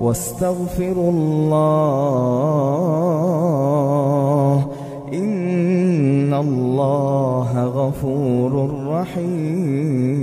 واستغفروا الله إن الله غفور رحيم